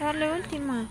era la última.